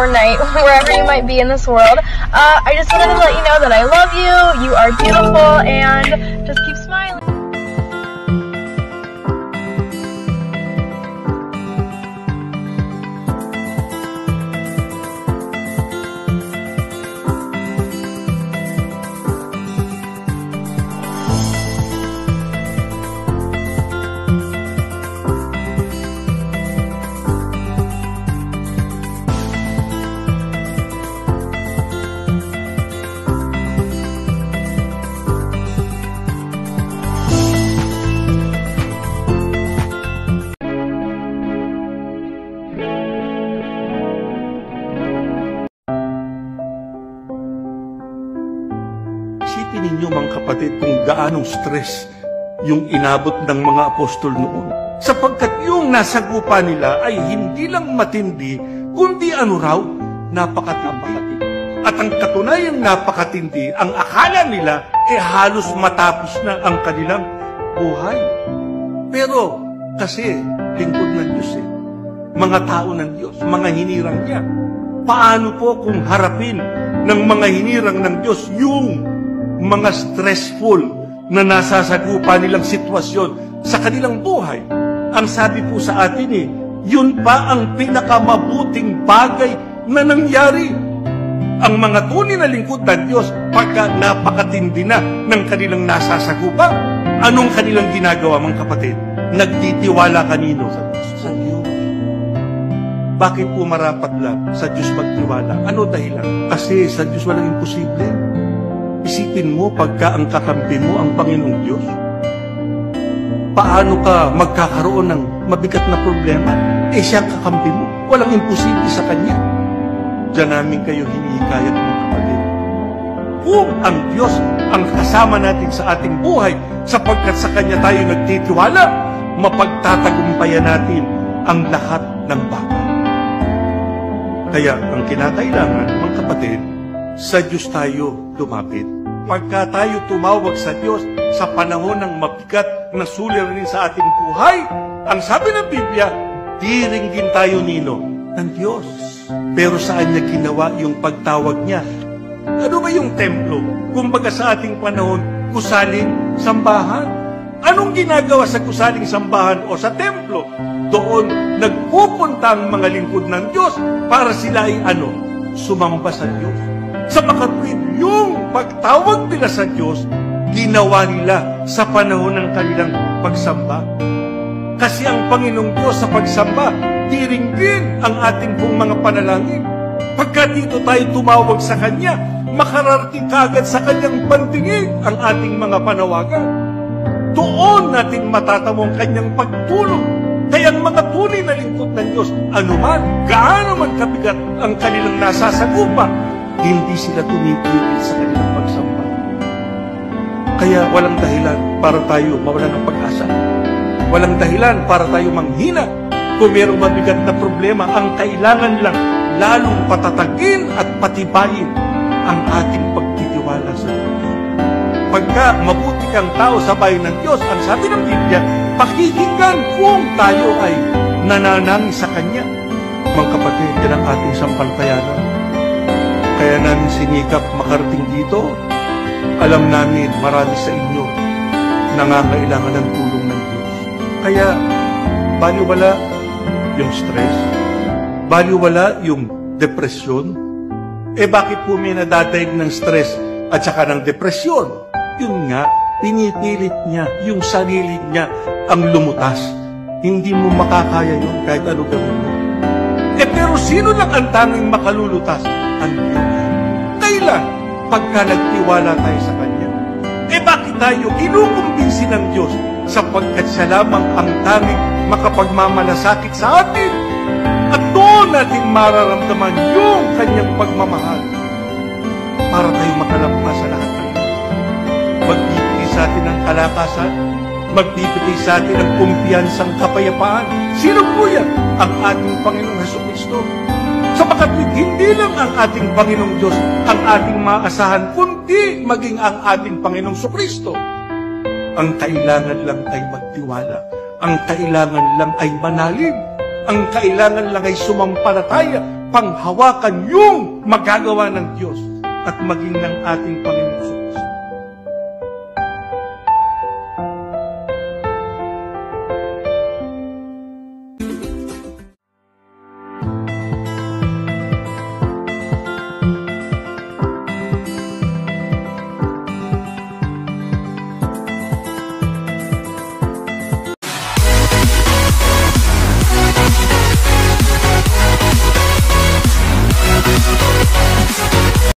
or night, wherever you might be in this world. Uh, I just wanted to let you know that I love you, you are beautiful, and just keep gaanong stress yung inabot ng mga apostol noon. Sapagkat yung nasagupa nila ay hindi lang matindi, kundi ano raw, napakatindi. At ang katunayang napakatindi, ang akala nila, eh halos matapos na ang kanilang buhay. Pero, kasi, lingkod ng Diyos eh. Mga tao ng Diyos, mga hinirang niya. Paano po kung harapin ng mga hinirang ng Diyos yung mga stressful na nasasagupa nilang sitwasyon sa kanilang buhay. Ang sabi po sa atin eh, yun pa ang pinakamabuting bagay na nangyari. Ang mga tunay na lingkod ng Diyos pagka napakatindi na ng kanilang nasasagupa. Anong kanilang ginagawa mga kapatid? Nagtitiwala kanino? Sa Diyos. Bakit po marapat lang sa Diyos magtiwala? Ano dahilan? Kasi sa Diyos walang imposible. Isipin mo pagka ang kakampi mo ang Panginoong Diyos. Paano ka magkakaroon ng mabigat na problema? Eh siya kakampi mo. Walang imposible sa Kanya. Diyan namin kayo hinihikayat mga kapatid. Kung ang Diyos ang kasama natin sa ating buhay, sapagkat sa Kanya tayo nagtitiwala, mapagtatagumpayan natin ang lahat ng bagay. Kaya ang kinakailangan, mga kapatid, sa Diyos tayo lumapit. Pagka tayo tumawag sa Diyos sa panahon ng mabigat na suliranin sa ating buhay, ang sabi ng Biblia, diring din tayo nino ng Diyos. Pero saan niya ginawa yung pagtawag niya? Ano ba yung templo? Kumbaga sa ating panahon, kusaling sambahan. Anong ginagawa sa kusaling sambahan o sa templo? Doon nagpupunta ang mga lingkod ng Diyos para sila ay ano? Sumamba sa Diyos. Sa makatwid, pagtawag nila sa Diyos, ginawa nila sa panahon ng kanilang pagsamba. Kasi ang Panginoong Diyos sa pagsamba, diring din ang ating pong mga panalangin. Pagka dito tayo tumawag sa Kanya, makararating kagad sa Kanyang pantingin ang ating mga panawagan. Doon natin matatamo ang Kanyang pagtulong. Kaya ang mga tunay na lingkod ng Diyos, anuman, gaano man kabigat ang kanilang nasasagupa, hindi sila tumitigil sa kanilang pagsamba. Kaya walang dahilan para tayo mawala ng pag-asa. Walang dahilan para tayo manghina. Kung mayroong mabigat na problema, ang kailangan lang lalong patatagin at patibayin ang ating pagtitiwala sa Diyos. Pagka mabuti kang tao sa bayan ng Diyos, ang sabi ng Biblia, pakikinggan kung tayo ay nananangis sa Kanya. Mga kapatid, yan ang ating sampaltayanan. Kaya namin sinikap makarating dito. Alam namin marami sa inyo nangangailangan ng tulong ng Diyos. Kaya baliwala yung stress, baliwala yung depresyon. Eh bakit po may nadadaig ng stress at saka ng depresyon? Yun nga, pinipilit niya yung sarili niya ang lumutas. Hindi mo makakaya yun kahit ano gawin mo. Eh pero sino lang ang tanging makalulutas? Ang Diyos. Pagka nagtiwala tayo sa Kanya. Eh bakit tayo kinukumbinsi ng Diyos? Sapagkat siya lamang ang tanging makapagmamalasakit sa atin. At doon natin mararamdaman yung Kanyang pagmamahal para tayo makalampas sa lahat ng ito. Magbibigay sa atin ng kalakasan, magbibigay sa atin ng kumpiyansang kapayapaan. Sino po yan? Ang ating Panginoong Heso Kristo. Sa makatwid, hindi lang ang ating Panginoong Diyos ang ating maasahan, kundi maging ang ating Panginoong Kristo. Ang kailangan lang ay magtiwala. Ang kailangan lang ay manalig. Ang kailangan lang ay sumampalataya panghawakan yung magagawa ng Diyos at maging ng ating Panginoon